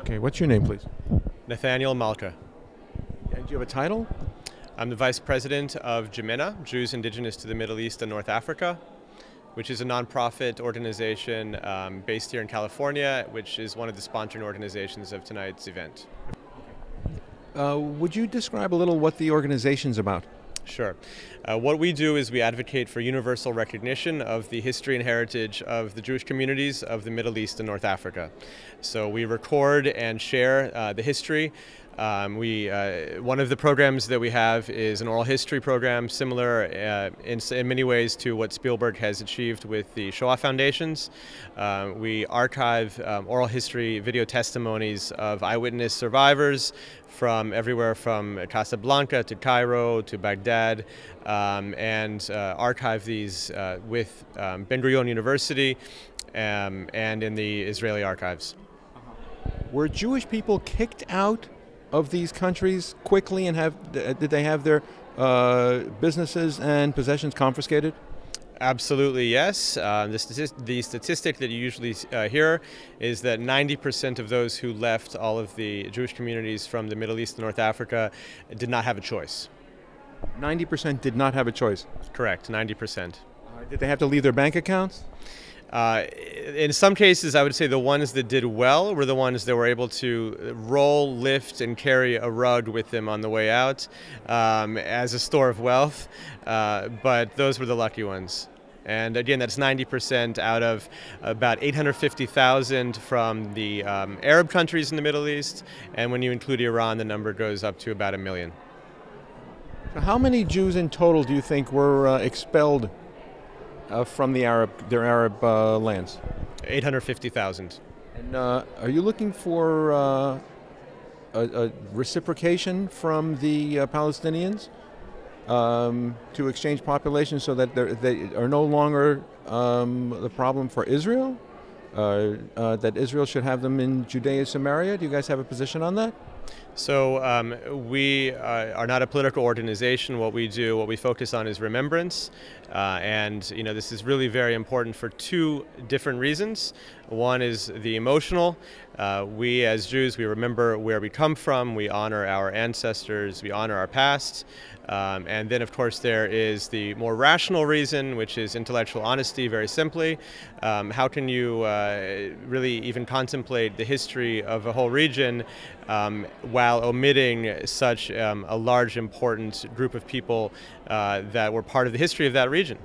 Okay, what's your name, please? Nathaniel Malka. And do you have a title? I'm the vice president of JIMENA, Jews Indigenous to the Middle East and North Africa, which is a nonprofit organization um, based here in California, which is one of the sponsoring organizations of tonight's event. Uh, would you describe a little what the organization's about? Sure. Uh, what we do is we advocate for universal recognition of the history and heritage of the Jewish communities of the Middle East and North Africa. So we record and share uh, the history. Um, we, uh, one of the programs that we have is an oral history program, similar uh, in, in, many ways to what Spielberg has achieved with the Shoah Foundations. Uh, we archive um, oral history video testimonies of eyewitness survivors from everywhere from Casablanca to Cairo to Baghdad um, and uh, archive these uh, with um, Ben Gurion University um, and in the Israeli archives. Were Jewish people kicked out of these countries quickly and have did they have their uh, businesses and possessions confiscated? Absolutely, yes. Uh, the, statist the, statistic that you usually uh, hear is that 90% of those who left all of the Jewish communities from the Middle East and North Africa did not have a choice. 90% did not have a choice? Correct, 90%. Uh, did they have to leave their bank accounts? Uh, in some cases, I would say the ones that did well were the ones that were able to roll, lift, and carry a rug with them on the way out um, as a store of wealth. Uh, but those were the lucky ones. And again, that's 90% out of about 850,000 from the um, Arab countries in the Middle East. And when you include Iran, the number goes up to about a million. How many Jews in total do you think were uh, expelled uh, from the Arab their Arab uh, lands? 850,000. And uh, are you looking for uh, a, a, reciprocation from the uh, Palestinians um, to exchange population so that they are no longer um, the problem for Israel? Uh, that Israel should have them in Judea and Samaria? Do you guys have a position on that? So um, we uh, are not a political organization. What we do, what we focus on, is remembrance, uh, and you know this is really very important for two different reasons. One is the emotional. Uh, we as Jews, we remember where we come from. We honor our ancestors. We honor our past. Um, and then, of course, there is the more rational reason, which is intellectual honesty, very simply. Um, how can you uh, really even contemplate the history of a whole region um, while omitting such um, a large, important group of people uh, that were part of the history of that region?